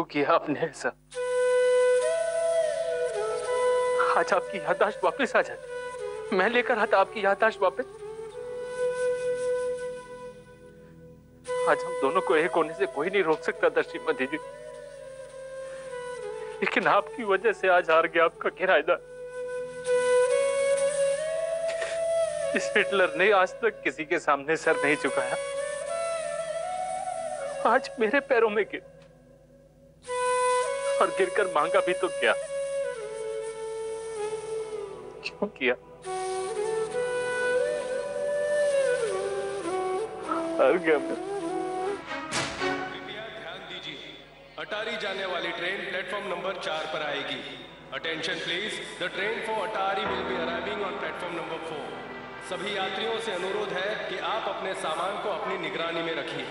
क्यों किया आपने ऐसा आज आपकी यादाश्त वापस आ जाती। मैं लेकर आता आपकी यादाश्त वापस। आज हम दोनों को एक होने से कोई नहीं रोक सकता था श्रीमती जी। लेकिन आपकी वजह से आज हार गया आपका किराएदार। इस हिटलर ने आज तक किसी के सामने सर नहीं झुकाया। आज मेरे पैरों में गिर और गिरकर मांगा भी तो क्या क्यों किया? हार गया मैं। कृपया ध्यान दीजिए। अटारी जाने वाली ट्रेन प्लेटफॉर्म नंबर चार पर आएगी। Attention please the train for Attari will be arriving on platform number four सभी यात्रियों से अनुरोध है कि आप अपने सामान को अपनी निगरानी में रखिए।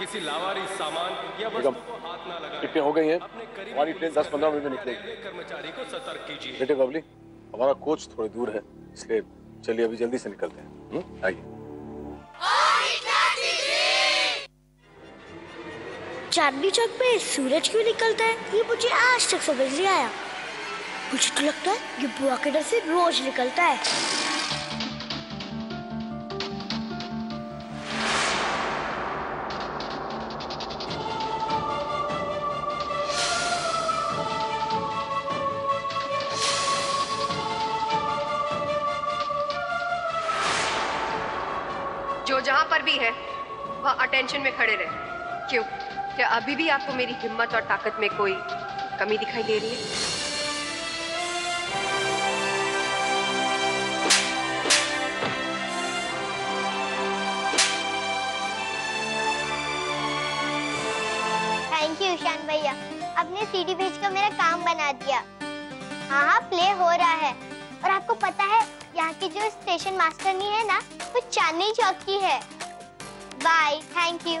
किसी लावारिस सामान या वस्तु को हाथ ना लगाएँ। टिप्पियाँ हो गई हैं। हमारी ट्रेन पुलिस 10-15 मिनट में निकलेगी। कर्मचारी को सतर्क कीजिए। बेटे बबली हमारा कोच थोड़ी दूर है इसलिए चलिए अभी जल्दी से निकलते हैं। हम्म? आइए। चांदनी चौक पे सूरज क्यों निकलता है? ये मुझे आज तक समझ नहीं आया। मुझे तो लगता है ये बुआ के डर से रोज निकलता है। जो जहाँ पर भी है, वह अटेंशन में खड़े रहे। क्यों? क्या अभी भी आपको मेरी हिम्मत और ताकत में कोई कमी दिखाई दे रही है? ईशान भैया। अपने सीडी भेज कर मेरा काम बना दिया। हाँ हाँ प्ले हो रहा है। और आपको पता है, यहाँ की जो स्टेशन मास्टरनी है ना वो चांदनी चौक की है। बाय थैंक यू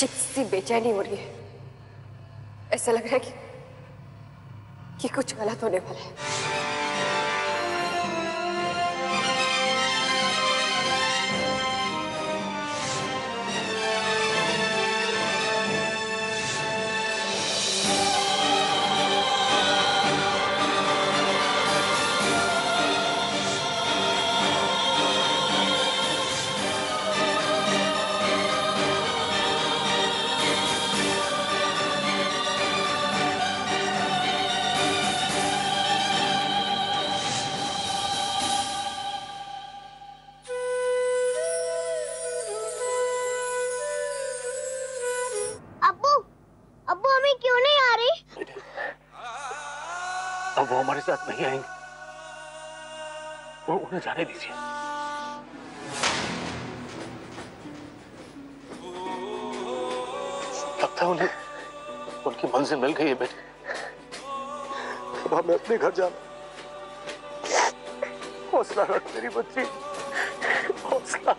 अजीब सी बेचैनी हो रही है। ऐसा लग रहा है कि कि कुछ गलत होने वाला है। वो हमारे साथ नहीं आएँगे। वो उन्हें जाने दीजिए। लगता है उन्हें उनकी मंजिल मिल गई है बेटे। हमें अपने घर जाना। हौसला रख मेरी बच्ची। हौसला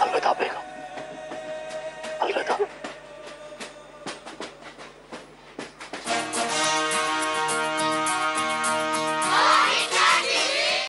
अलविदा बेगम। अलविदा।